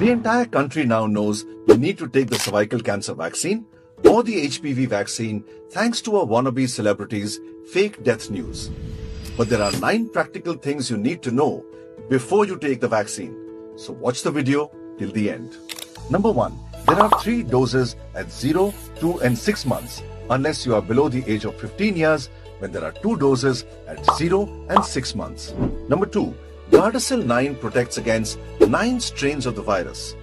The entire country now knows you need to take the cervical cancer vaccine or the HPV vaccine thanks to a wannabe celebrity's fake death news. But there are nine practical things you need to know before you take the vaccine. So watch the video till the end. Number one, there are three doses at 0, 2 and 6 months unless you are below the age of 15 years when there are two doses at 0 and 6 months. Number 2. Gardasil 9 protects against 9 strains of the virus.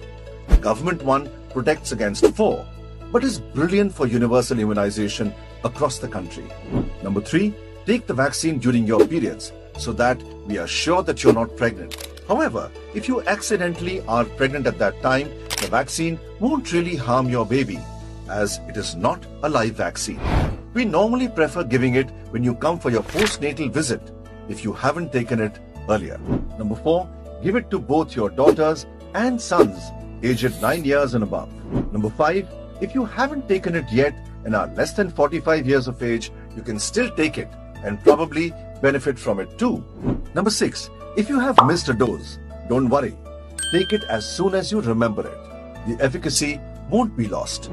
Government one protects against 4 but is brilliant for universal immunization across the country. Number 3. Take the vaccine during your periods so that we are sure that you're not pregnant. However, if you accidentally are pregnant at that time, the vaccine won't really harm your baby as it is not a live vaccine. We normally prefer giving it when you come for your postnatal visit if you haven't taken it earlier. Number 4. Give it to both your daughters and sons aged 9 years and above. Number 5. If you haven't taken it yet and are less than 45 years of age, you can still take it and probably benefit from it too. Number 6. If you have missed a dose, don't worry. Take it as soon as you remember it. The efficacy won't be lost.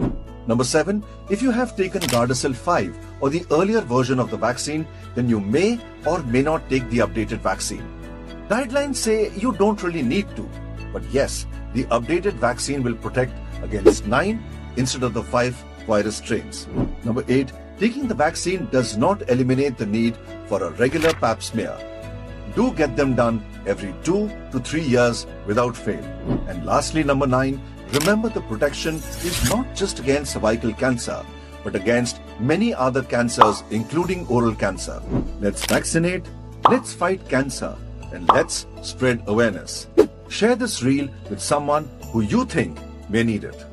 Number 7. If you have taken Gardasil 5 or the earlier version of the vaccine, then you may or may not take the updated vaccine. Guidelines say you don't really need to, but yes, the updated vaccine will protect against 9 instead of the 5 virus strains. Number 8. Taking the vaccine does not eliminate the need for a regular pap smear. Do get them done every 2 to 3 years without fail. And lastly, number 9. Remember the protection is not just against cervical cancer, but against many other cancers including oral cancer. Let's vaccinate, let's fight cancer, and let's spread awareness. Share this reel with someone who you think may need it.